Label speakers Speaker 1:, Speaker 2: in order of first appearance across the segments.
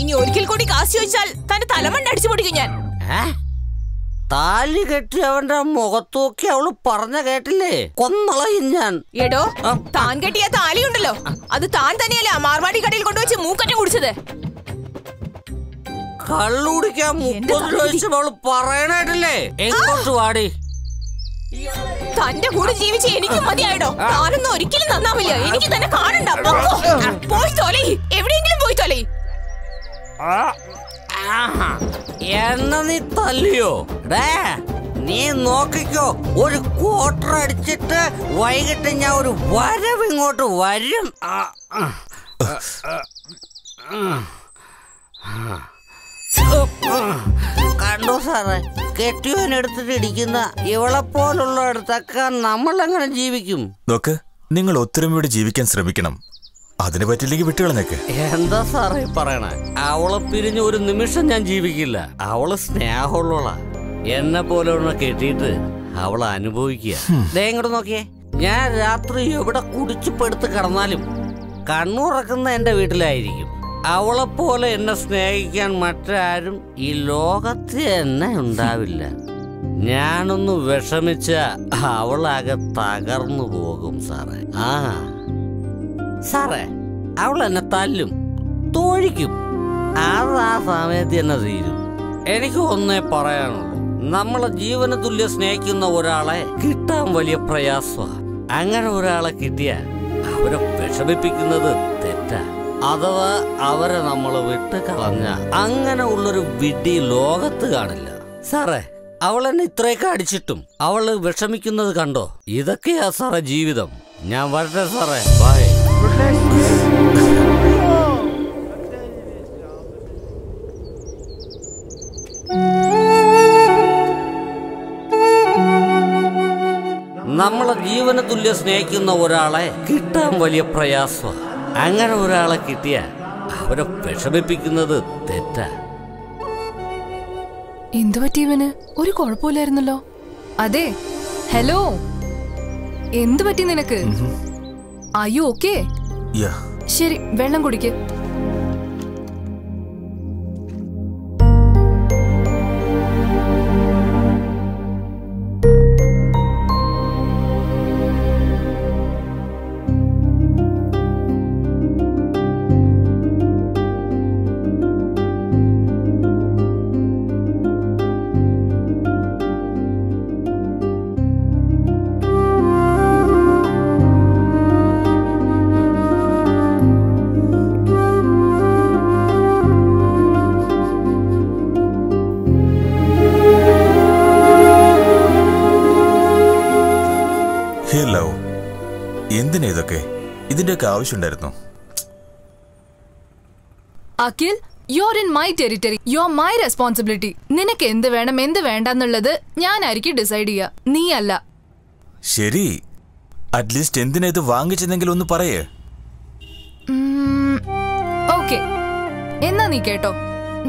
Speaker 1: ഇനി ഒരിക്കൽ കൂടി കാശ് ചോദിച്ചാൽ തന്റെ തലമണ്ട അടിച്ചു പൊടിക്കും ഞാൻ?
Speaker 2: താലി കെട്ടി അവന്റെ മുഖത്തൂക്കി അവൾ പറഞ്ഞ കേട്ടില്ലേ? കൊന്നളയും ഞാൻ.
Speaker 1: എടോ താൻ കെട്ടിയ താലിയുണ്ടല്ലോ അത് താൻ തന്നെയല്ലേ മാർവാടി കടയിൽ കൊണ്ടുവച്ച് മൂക്കറ്റം കുടിച്ചത്?
Speaker 2: കള്ളുടിക്കാൻ മുപ്പത് അവൾ പറയണേട്ടില്ലേ എങ്ങോട്ട് വാടി?
Speaker 1: തന്റെ കൂടെ ജീവിച്ച് എനിക്ക് മതിയായിടോ. താനൊന്നും ഒരിക്കലും നന്നാവില്ല എനിക്ക് തന്നെ കാണണ്ട. പോയി തൊലി. എവിടെയെങ്കിലും പോയി തൊലി.
Speaker 2: എന്നെ നീ തല്ലിയോ? ഡേ നീ നോക്കിക്കോ. ഒരു ക്വാർട്ടർ അടിച്ചിട്ട് വൈകിട്ട് ഞാൻ ഒരു വരവ് ഇങ്ങോട്ട് വരും. കണ്ടോ സാറേ? കെട്ടിയോൻ എടുത്തിട്ട് ഇടിക്കുന്ന ഇവളെ പോലുള്ള അടുത്തൊക്കെ നമ്മളെങ്ങനെ ജീവിക്കും?
Speaker 3: നോക്ക് നിങ്ങൾ ഒത്തൊരുമയോടെ ജീവിക്കാൻ ശ്രമിക്കണം. അതിനെ പറ്റില്ലെങ്കിൽ വിട്ടുകളഞ്ഞേക്ക്.
Speaker 2: എന്താ സാറേ പറയണേ? അവളെ പിരിഞ്ഞ് ഒരു നിമിഷം ഞാൻ ജീവിക്കില്ല. അവൾ സ്നേഹമുള്ളവളാ. എന്നെ പോലെ കെട്ടിയിട്ട് അവളെ അനുഭവിക്കുക. ദേ ഇങ്ങോട്ട് നോക്കിയേ. ഞാൻ രാത്രി എവിടെ കുടിച്ചു പെടുത്ത് കിടന്നാലും കണ്ണുറക്കുന്ന എന്റെ വീട്ടിലായിരിക്കും. അവളെ പോലെ എന്നെ സ്നേഹിക്കാൻ മറ്റാരും ഈ ലോകത്ത് തന്നെ ഉണ്ടാവില്ല. ഞാനൊന്ന് വിഷമിച്ച അവളാകെ തകർന്നു പോകും സാറേ. ആ. സാറേ അവൾ എന്നെ തല്ലും തോഴിക്കും. അത് ആ സമയത്ത് തന്നെ തീരും. എനിക്ക് ഒന്നേ പറയാനുള്ളൂ. നമ്മളെ ജീവന തുല്യ സ്നേഹിക്കുന്ന ഒരാളെ കിട്ടാൻ വലിയ പ്രയാസമാണ് അങ്ങനെ ഒരാളെ കിട്ടിയാൽ അവരെ വിഷമിപ്പിക്കുന്നത് തെറ്റാ. അഥവാ അവരെ നമ്മൾ വിട്ട് കളഞ്ഞ അങ്ങനെ ഉള്ളൊരു വിഡി ലോകത്ത് കാണില്ല. സാറേ അവൾ എന്നെ ഇത്രയൊക്കെ അടിച്ചിട്ടും അവൾ വിഷമിക്കുന്നത് കണ്ടോ? ഇതൊക്കെയാ സാറേ ജീവിതം. ഞാൻ വരട്ടെ സാറേ. ബൈ നമ്മളെ ജീവന തുല്യ സ്നേഹിക്കുന്ന ഒരാളെ കിട്ടാൻ വലിയ പ്രയാസമാണ്. അങ്ങനെ ഒരാളെ കിട്ടിയ അവരെ വിഷമിപ്പിക്കുന്നത് തെറ്റാ.
Speaker 4: എന്തു പറ്റി ഇവന്? ഒരു കുഴപ്പമില്ലായിരുന്നല്ലോ. അതെ ഹലോ. എന്തു പറ്റി നിനക്ക്? അയ്യോ ഓക്കേ ശരി വെള്ളം കുടിക്ക്.
Speaker 3: ഹേ ലവ് എന്തിനാ ഇതൊക്കെ? ഇതിന്റെയൊക്കെ ആവശ്യമുണ്ടായിരുന്നു.
Speaker 4: Akhil you are in my territory you are my responsibility നിനക്ക് എന്ത് വേണം എന്ത് വേണ്ടെന്നുള്ളത് ഞാനായിരിക്കും ഡിസൈഡ് ചെയ്യുക നീ അല്ല
Speaker 3: ശരി അറ്റ്ലീസ്റ്റ് എന്തിനാ ഇത് വാങ്ങിച്ചെന്നെങ്കിലും ഒന്ന് പറയേ.
Speaker 4: ഓക്കെ എന്നാ നീ കേട്ടോ.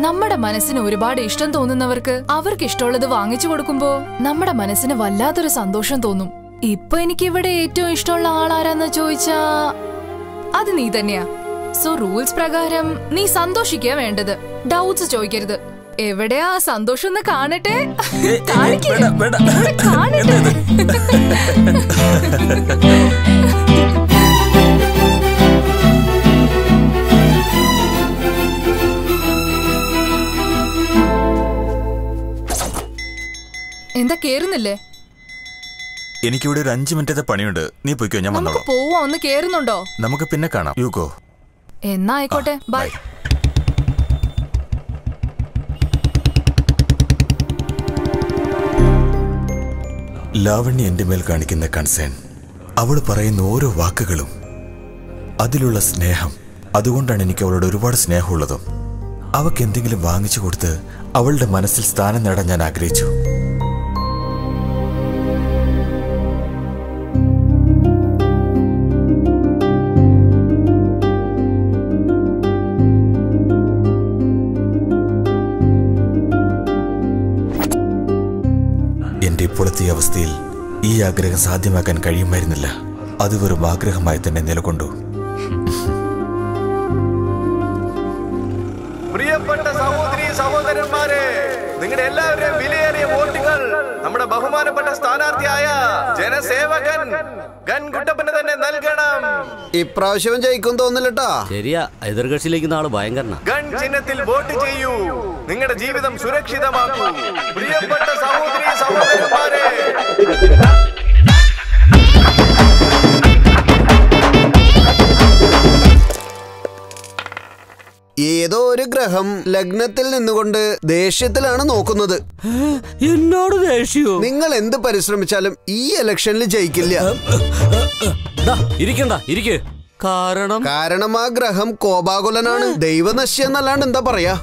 Speaker 4: നമ്മുടെ മനസ്സിന് ഒരുപാട് ഇഷ്ടം തോന്നുന്നവർക്ക് അവർക്ക് ഇഷ്ടമുള്ളത് വാങ്ങിച്ചു കൊടുക്കുമ്പോ നമ്മുടെ മനസ്സിന് വല്ലാത്തൊരു സന്തോഷം തോന്നും. ഇപ്പൊ എനിക്ക് ഇവിടെ ഏറ്റവും ഇഷ്ടമുള്ള ആളാരാന്ന് ചോദിച്ചാ അത് നീ തന്നെയാ. സോ റൂൾസ് പ്രകാരം നീ സന്തോഷിക്കുക വേണ്ടത്. ഡൗട്ട്സ് ചോദിക്കരുത്. എവിടെയാ ആ സന്തോഷം ഒന്ന് കാണട്ടെ? എന്താ കേറുന്നില്ലേ?
Speaker 3: എനിക്കിവിടെ ഒരു അഞ്ചു മിനിറ്റത്തെ പണിയുണ്ട്. നീ പോയിക്കോ ഞാൻ വന്നോളാം.
Speaker 4: പോവാ ഒന്ന് കേറുന്നുണ്ടോ?
Speaker 3: നമുക്ക് പിന്നെ കാണാം. യു ഗോ
Speaker 4: എന്നാ ആയിക്കോട്ടെ ബൈ.
Speaker 3: ലാവണ്യ എന്റെ മേൽ കാണിക്കുന്ന കൺസേൺ. അവൾ പറയുന്ന ഓരോ വാക്കുകളും അതിലുള്ള സ്നേഹം അതുകൊണ്ടാണ് എനിക്ക് അവളോട് ഒരുപാട് സ്നേഹമുള്ളതും. അവക്ക് എന്തെങ്കിലും വാങ്ങിച്ചു കൊടുത്ത് അവളുടെ മനസ്സിൽ സ്ഥാനം നേടാൻ ഞാൻ ആഗ്രഹിച്ചു. അടിമപ്പെടുത്തിയ അവസ്ഥയിൽ ഈ ആഗ്രഹം സാധ്യമാക്കാൻ കഴിയുമായിരുന്നില്ല. അത് വെറും ആഗ്രഹമായി തന്നെ നിലകൊണ്ടു.
Speaker 5: പ്രിയപ്പെട്ട സഹോദരന്മാരെ നിങ്ങളുടെ എല്ലാവരുടെയും വിലയേറിയ വോട്ടുകൾ നമ്മുടെ ബഹുമാനപ്പെട്ട സ്ഥാനാർത്ഥിയായ ജനസേവകൻ ഗൻ കുട്ടപ്പന് തന്നെ നൽകണം.
Speaker 6: ഇപ്രാവശ്യം ജയിക്കും തോന്നില്ലട്ടാ.
Speaker 7: ശരിയാ എതിർകക്ഷിയിലേക്ക് ആൾ ഭയങ്കരനാ.
Speaker 5: ഗൺ ചിഹ്നത്തിൽ വോട്ട് ചെയ്യൂ. നിങ്ങളുടെ ജീവിതം സുരക്ഷിതമാക്കൂ. പ്രിയപ്പെട്ട സഹോദരി സഹോദരന്മാരെ.
Speaker 6: ഏതോ ഒരു ഗ്രഹം ലഗ്നത്തിൽ നിന്നുകൊണ്ട് ദേഷ്യത്തിലാണ് നോക്കുന്നത്.
Speaker 7: എന്നോട് ദേഷ്യോ?
Speaker 6: നിങ്ങൾ എന്ത് പരിശ്രമിച്ചാലും ഈ ഇലക്ഷനിൽ ജയിക്കില്ല.
Speaker 7: ഇരിക്കണ്ട ഇരിക്ക്. കാരണം
Speaker 6: കാരണം ആ ഗ്രഹം കോപാകുലനാണ്. ദൈവനശ്യം എന്നല്ലാണ്ട് എന്താ പറയാ?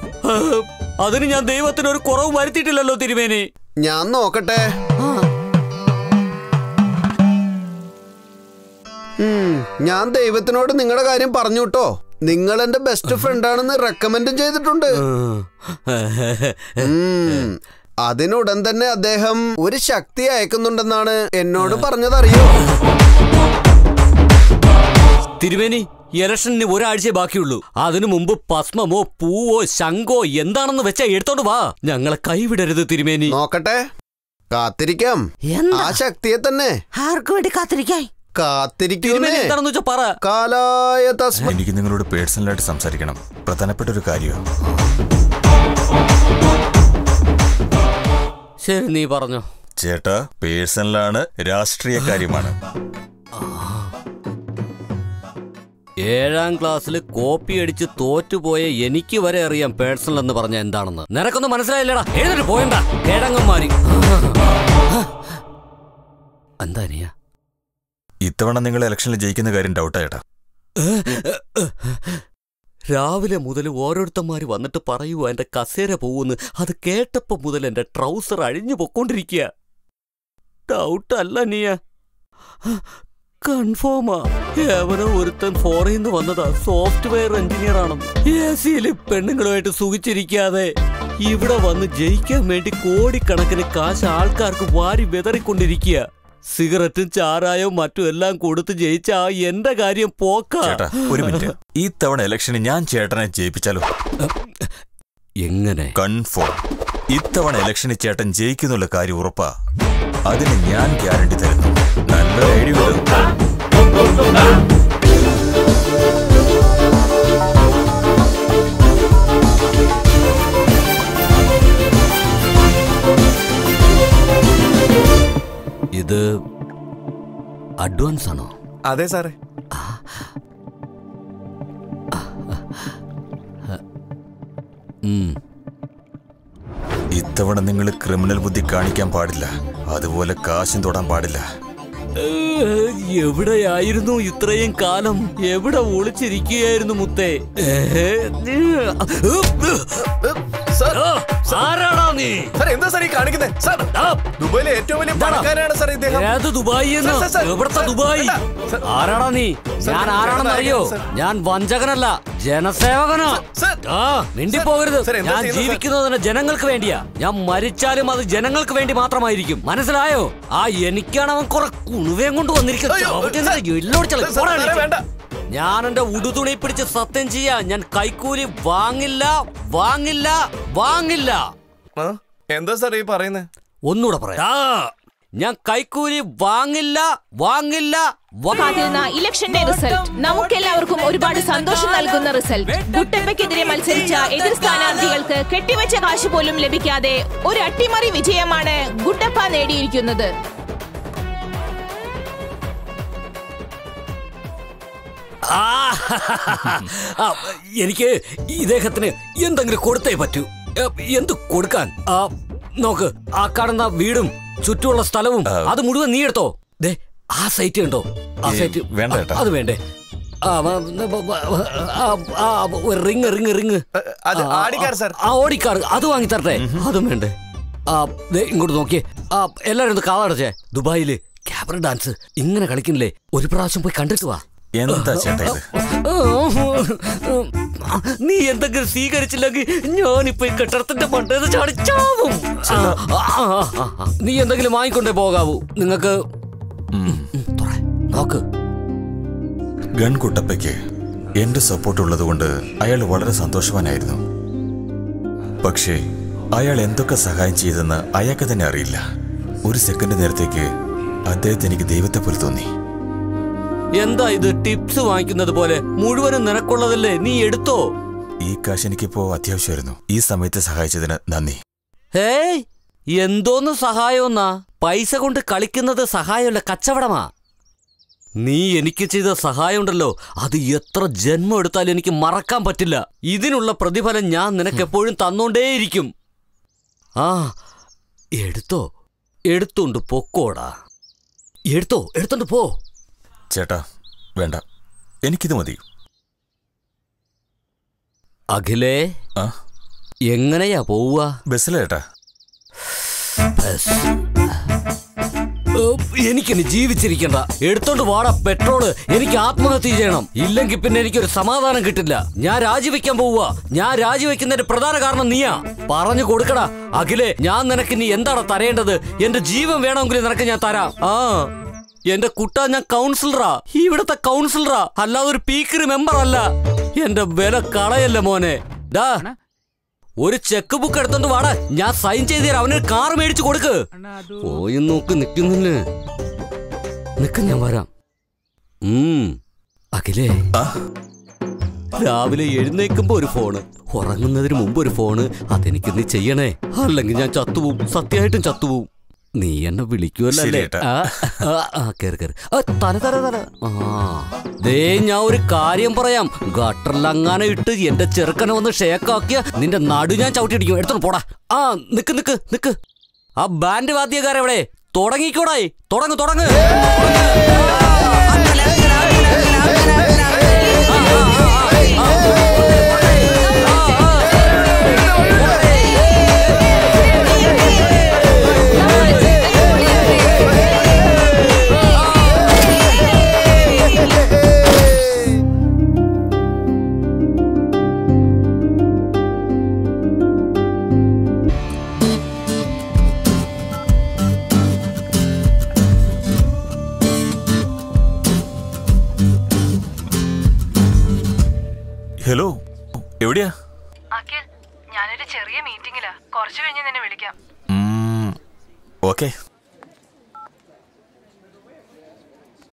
Speaker 7: അതിന് ഞാൻ ദൈവത്തിന് ഒരു കുറവ് വരുത്തിയിട്ടില്ലല്ലോ തിരുമേനി.
Speaker 6: ഞാൻ നോക്കട്ടെ. ഞാൻ ദൈവത്തിനോട് നിങ്ങളുടെ കാര്യം പറഞ്ഞു കേട്ടോ നിങ്ങൾ എന്റെ ബെസ്റ്റ് ഫ്രണ്ട് ആണെന്ന് റെക്കമെൻഡും ചെയ്തിട്ടുണ്ട്. അതിനുടൻ തന്നെ അദ്ദേഹം ഒരു ശക്തി അയക്കുന്നുണ്ടെന്നാണ് എന്നോട് പറഞ്ഞതറിയോ?
Speaker 7: തിരുവേനി ഇലക്ഷന് ഒരാഴ്ചയെ ബാക്കിയുള്ളൂ. അതിനു മുമ്പ് പത്മമോ പൂവോ ശംഖോ എന്താണെന്ന് വെച്ചാ എടുത്തോണ്ട് വാ. ഞങ്ങളെ കൈവിടരുത് തിരുമേനി.
Speaker 6: നോക്കട്ടെ. കാത്തിരിക്കാം. ആ ശക്തിയെ തന്നെ.
Speaker 7: ആർക്കു വേണ്ടി കാത്തിരിക്കായി?
Speaker 6: കാത്തിരിക്കുന്നേ
Speaker 7: പറ.
Speaker 6: കാലായ തസ്മ
Speaker 3: എനിക്ക് നിങ്ങളോട് പേഴ്സണലായിട്ട് സംസാരിക്കണം. പ്രധാനപ്പെട്ട ഒരു കാര്യം
Speaker 7: ശരി നീ പറഞ്ഞോ.
Speaker 3: ചേട്ടാ പേഴ്സണലാണ് രാഷ്ട്രീയ കാര്യമാണ്.
Speaker 7: ഏഴാം ക്ലാസ്സിൽ കോപ്പി അടിച്ച് തോറ്റുപോയ എനിക്ക് വരെ അറിയാം പേഴ്സണൽ എന്ന് പറഞ്ഞ എന്താണെന്ന്. നിനക്കൊന്നും മനസ്സിലായില്ലടാ. എഴുതിട്ട് പോയണ്ട. കേടങ്ങന്മാരി എന്താ നീയ
Speaker 3: ഇത്തവണ നിങ്ങൾ ഇലക്ഷനിൽ ജയിക്കുന്ന കാര്യം ഡൗട്ടാ ചേട്ടാ.
Speaker 7: രാവിലെ മുതൽ ഓരോരുത്തന്മാര് വന്നിട്ട് പറയുക എന്റെ കസേര പോവുന്ന്. അത് കേട്ടപ്പോ മുതൽ എന്റെ ട്രൗസർ അഴിഞ്ഞു പൊക്കോണ്ടിരിക്കുക ഡൗട്ടല്ല നീയ കൺഫേമാ എവനോ ഒരുത്തൻ ഫോറിൽ വന്നതാ. സോഫ്റ്റ്വെയർ എഞ്ചിനീയർ എ സിയിൽ പെണ്ണുങ്ങളുമായിട്ട് സുഖിച്ചിരിക്കാതെ ഇവിടെ വന്ന് ജയിക്കാൻ വേണ്ടി കോടിക്കണക്കിന് കാശ് ആൾക്കാർക്ക് വാരി വിതറിക്കൊണ്ടിരിക്കുക സിഗരറ്റും ചാരായവും മറ്റും എല്ലാം കൊടുത്ത് ജയിച്ച ആ എന്റെ കാര്യം പോക്കാ.
Speaker 3: ചേട്ടാ ഒരു മിനിറ്റ്. ഈ തവണ ഇലക്ഷന് ഞാൻ ചേട്ടനെ ജയിപ്പിച്ചാലോ?
Speaker 7: എങ്ങനെ?
Speaker 3: കൺഫേം. ഇത്തവണ ഇലക്ഷന് ചേട്ടൻ ജയിക്കുന്നുള്ള കാര്യം ഉറപ്പാ. അതിന് ഞാൻ ഗ്യാരണ്ടി തരുന്നു. നല്ല ഐഡിയ
Speaker 7: ഇത് അഡ്വാൻസ് ആണോ
Speaker 5: അതെ സാറേ
Speaker 7: ഉം.
Speaker 3: ഇത്തവണ നിങ്ങൾ ക്രിമിനൽ ബുദ്ധി കാണിക്കാൻ പാടില്ല അതുപോലെ കാശും തൊടാൻ പാടില്ല
Speaker 7: എവിടെയായിരുന്നു ഇത്രയും കാലം എവിടെ ഒളിച്ചിരിക്കുകയായിരുന്നു മുത്തേ
Speaker 5: സാർ.
Speaker 7: ആ, ആരാടാ നീ?
Speaker 5: സാർ എന്താ സാർ ഈ കാണിക്കുന്നത് സാർ
Speaker 7: ആ,
Speaker 5: ദുബായിലെ ഏറ്റവും വലിയ പണക്കാരാണ് സാർ ഇദ്ദേഹം.
Speaker 7: ഏത് ദുബായി ആരാടാ നീ? ഞാൻ ആരാണെന്ന് അറിയോ ഞാൻ വഞ്ചകനല്ല ജനസേവകനാ.
Speaker 5: മിണ്ടി പോകരുത്
Speaker 7: ഞാൻ ജീവിക്കുന്നത് ജനങ്ങൾക്ക് വേണ്ടിയാ. ഞാൻ മരിച്ചാലും അത് ജനങ്ങൾക്ക് വേണ്ടി മാത്രമായിരിക്കും. മനസ്സിലായോ? ആ എനിക്കാണ് അവൻ കുറെ കുണുവേം കൊണ്ട് വന്നിരിക്കുന്നത്.
Speaker 5: സാറേ.
Speaker 7: ഞാൻ എന്റെ ഉടുതുണി പിടിച്ച് സത്യം ചെയ്യാ. ഞാൻ കൈക്കൂലി വാങ്ങില്ല വാങ്ങില്ല വാങ്ങില്ല.
Speaker 5: എന്താ സാർ ഈ പറയുന്നത്
Speaker 7: ഒന്നുകൂടെ പറയാ. ഞാൻ കൈക്കൂലി വാങ്ങില്ല വാങ്ങില്ല
Speaker 2: കാത്തിരുന്ന ഇലക്ഷന്റെ റിസൾട്ട്. നമുക്കെല്ലാവർക്കും ഒരുപാട് സന്തോഷം നൽകുന്ന റിസൾട്ട്. ഗുട്ടപ്പയ്ക്കെതിരെ മത്സരിച്ച എതിർ സ്ഥാനാർത്ഥികൾക്ക് കെട്ടിവെച്ച കാശ് പോലും ലഭിക്കാതെ ഒരു അട്ടിമറി വിജയമാണ് ഗുട്ടപ്പ നേടിയിരിക്കുന്നത്.
Speaker 7: എനിക്ക് ഇദ്ദേഹത്തിന് എന്തെങ്കിലും കൊടുത്തേ പറ്റൂ. എന്ത് കൊടുക്കാൻ? ആ, നോക്ക് ആ കാണുന്ന വീടും ചുറ്റുമുള്ള സ്ഥലവും അത് മുഴുവൻ നീ എടുത്തോ? ദേ ആ സൈറ്റ് ഉണ്ടോ ആ സൈറ്റ്
Speaker 3: വേണ്ട
Speaker 7: അത് വേണ്ടേ. Ring ring ring. ആ, ഓടിക്കാർ അത് വാങ്ങി തരട്ടെ. അതും വേണ്ടേ. ആ ഇങ്ങോട്ട് നോക്കിയേ. ആ എല്ലാരും ഒന്ന് കാതടച്ചേ ദുബായിൽ ക്യാബറ ഡാൻസ് ഇങ്ങനെ കളിക്കുന്നില്ലേ? ഒരു പ്രാവശ്യം പോയി കണ്ടിട്ട് വാ.
Speaker 3: എന്താ ചേട്ടാ ഇത്?
Speaker 7: നീ എന്തെങ്കിലും സ്വീകരിച്ചില്ലെങ്കിൽ ഞാനിപ്പോ ഈ കെട്ടിടത്തിന്റെ മണ്ടേന്ന് ചാടി ചാവും. ആ, ആ, ആ, ആ, ആ. നീ എന്തെങ്കിലും വാങ്ങിക്കൊണ്ടേ പോകാവൂ. നിങ്ങക്ക് നോക്ക്.
Speaker 3: ഗൺകുട്ടപ്പയ്ക്ക് എന്റെ സപ്പോർട്ട് ഉള്ളതുകൊണ്ട് അയാൾ വളരെ സന്തോഷവാനായിരുന്നു. പക്ഷേ അയാൾ എന്തൊക്കെ സഹായം ചെയ്തെന്ന് അയാൾക്ക് തന്നെ അറിയില്ല. ഒരു സെക്കൻഡ് നേരത്തേക്ക് അദ്ദേഹത്തെ എനിക്ക് ദൈവത്തെ പോലെ തോന്നി.
Speaker 7: എന്താ ഇത് ടിപ്സ് വാങ്ങിക്കുന്നത് പോലെ മുഴുവനും നിനക്കുള്ളതല്ലേ? നീ എടുത്തോ?
Speaker 3: ഈ കാശ് എനിക്കിപ്പോ അത്യാവശ്യമായിരുന്നു. ഈ സമയത്ത് സഹായിച്ചതിന് നന്ദി.
Speaker 7: ഏയ് എന്തോന്ന് സഹായമെന്നാ? പൈസ കൊണ്ട് കളിക്കുന്നത് സഹായമല്ല കച്ചവടമാ. നീ എനിക്ക് ചെയ്ത സഹായമുണ്ടല്ലോ. അത് എത്ര ജന്മം എടുത്താലും എനിക്ക് മറക്കാൻ പറ്റില്ല. ഇതിനുള്ള പ്രതിഫലം ഞാൻ നിനക്കെപ്പോഴും തന്നോണ്ടേയിരിക്കും. ആ എടുത്തോ? എടുത്തോണ്ട് പൊക്കോടാ. എടുത്തോ? എടുത്തോണ്ട് പോ.
Speaker 3: ചേട്ടാ വേണ്ട. എനിക്കിത് മതി.
Speaker 7: അഖിലേ
Speaker 3: ആ?
Speaker 7: എങ്ങനെയാ പോവുക? ബസ്സിലേട്ടാ എനിക്കിനി ജീവിച്ചിരിക്കണ്ട. എടുത്തോണ്ട് വാടാ പെട്രോൾ. എനിക്ക് ആത്മഹത്യ ചെയ്യണം. ഇല്ലെങ്കിൽ പിന്നെ എനിക്കൊരു സമാധാനം കിട്ടില്ല. ഞാൻ രാജിവെക്കാൻ പോവുക. ഞാൻ രാജിവെക്കുന്നതിന്റെ പ്രധാന കാരണം നീയാ. പറഞ്ഞു കൊടുക്കടാ അഖിലേ ഞാൻ നിനക്ക് ഇനി എന്താണ് തരേണ്ടത്? എന്റെ ജീവൻ വേണമെങ്കിൽ നിനക്ക് ഞാൻ തരാം. ആ. എന്റെ കുട്ട ഞാൻ കൗൺസിലറാ. ഇവിടത്തെ കൗൺസിലറാ. അല്ലാതെ ഒരു പീക്കറി മെമ്പർ അല്ല എന്റെ വില കളയല്ലേ മോനെ. ഡാ ഒരു ചെക്ക് ബുക്ക് എടുത്തോണ്ട് വാടാ. ഞാൻ സൈൻ ചെയ്ത് തരാം. അവനൊരു കാർ മേടിച്ചു കൊടുക്ക്. പോയി നോക്ക് നിക്കുന്നില്ലേ? നിക്ക് ഞാൻ വരാം. ഉം. അഖിലേ. രാവിലെ എഴുന്നേക്കുമ്പോ ഒരു ഫോണ്. ഉറങ്ങുന്നതിന് മുമ്പ് ഒരു ഫോണ്. അതെനിക്ക് നീ ചെയ്യണേ. അല്ലെങ്കിൽ ഞാൻ ചത്തുപോവും. സത്യമായിട്ടും ചത്തുപോവും. നീ എന്നെ വിളിക്കുമല്ലോ ആ ദേ ഞാൻ ഒരു കാര്യം പറയാം. ഗട്ടറിലങ്ങനെ ഇട്ട് എന്റെ ചെറുക്കനെ ഒന്ന് ഷേക്കാക്കിയ നിന്റെ നടു ഞാൻ ചവിട്ടിടിക്കും എടുത്തോണ്ട് പോടാ. ആ നിക്ക് നിക്ക് നിക്ക്. ആ ബാൻഡ് വാദ്യക്കാരെവിടെ? തുടങ്ങിക്കൂടായി. തുടങ്ങ് തുടങ്ങ്.